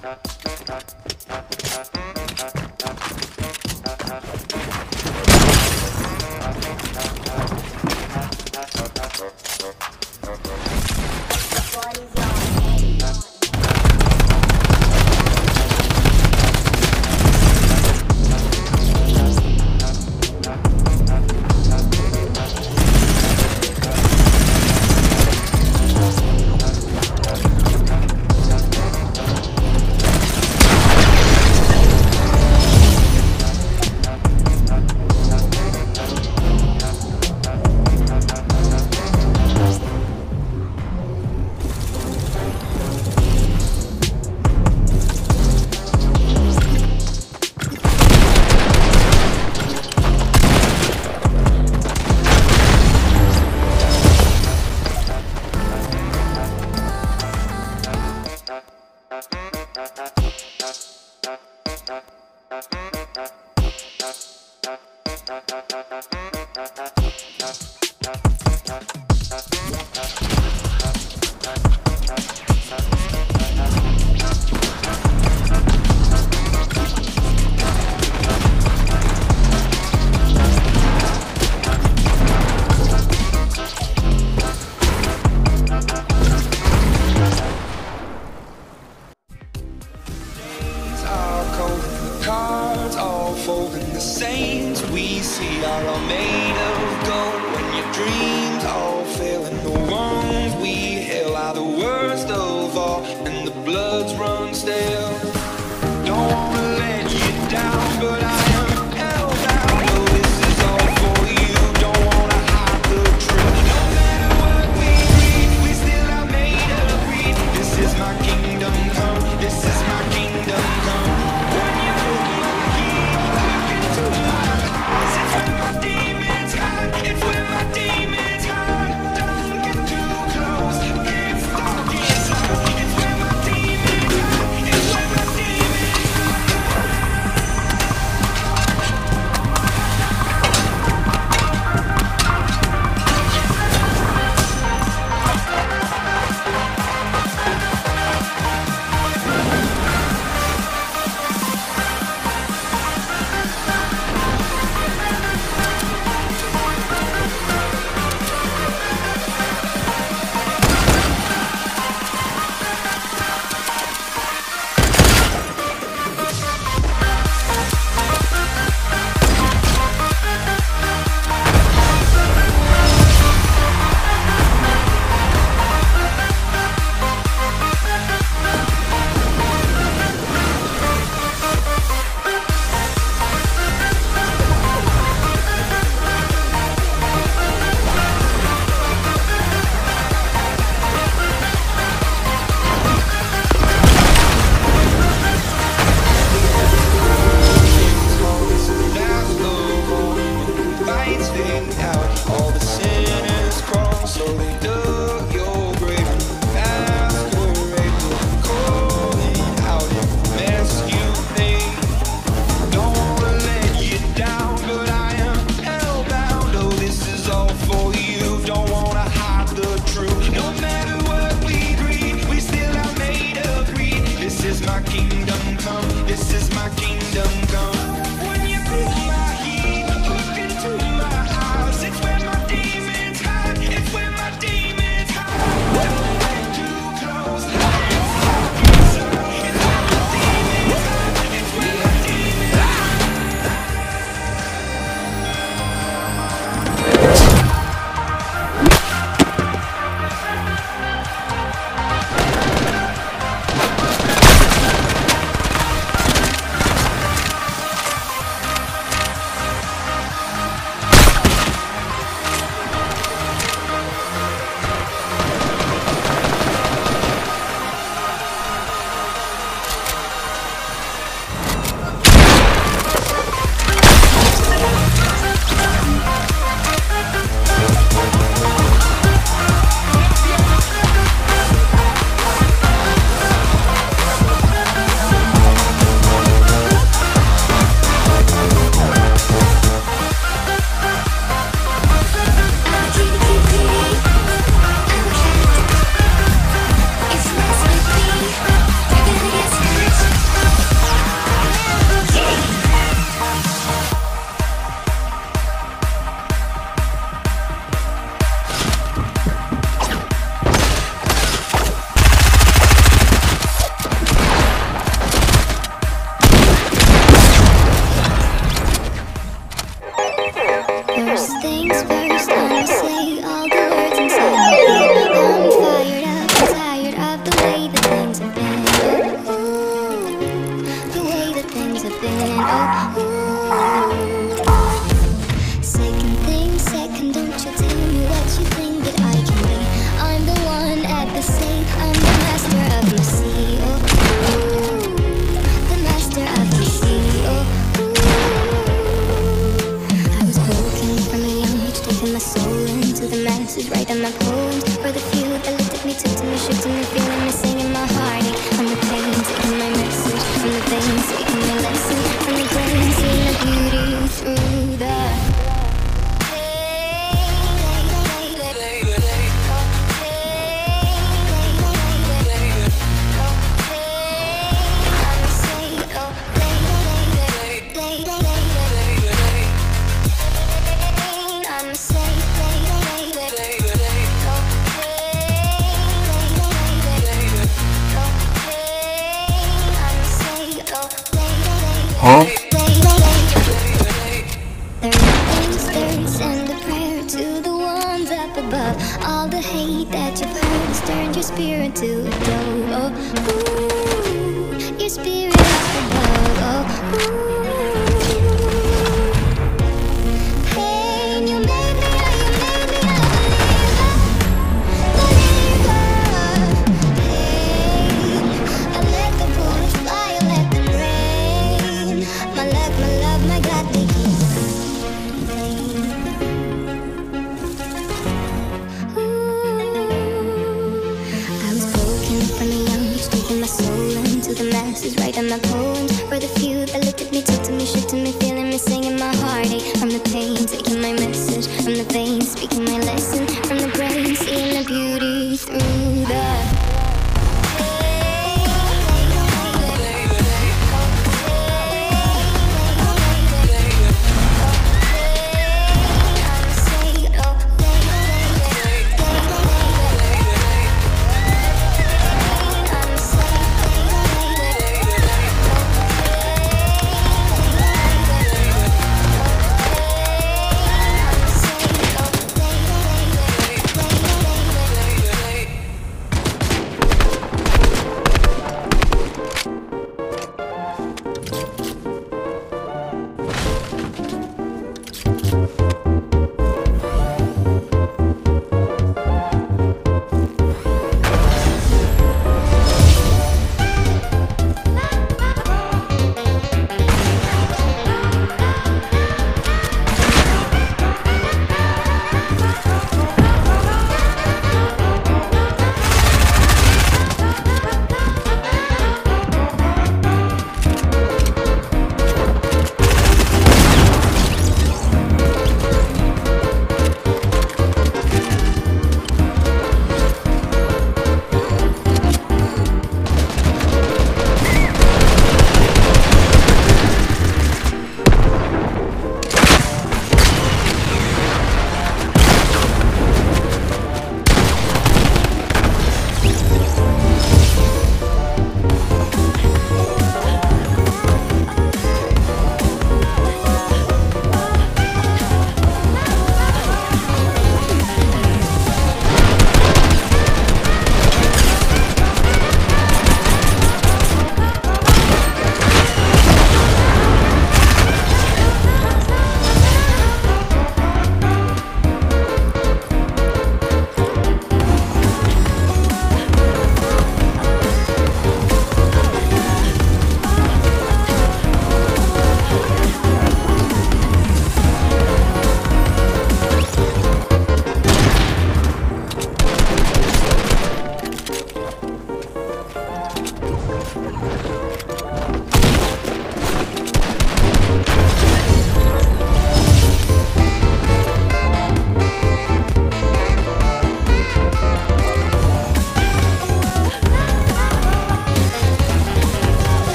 Thank you. wounds the few that lifted me, took to me, shook me, feeling missing. Above. All the hate that you've heard has turned your spirit to dove. Oh, ooh, your spirit up above. Oh, ooh. Writing my poems. For the few that looked at me, took to me, shook to me, feeling me, singing my heartache from the pain, taking my message from the veins, speaking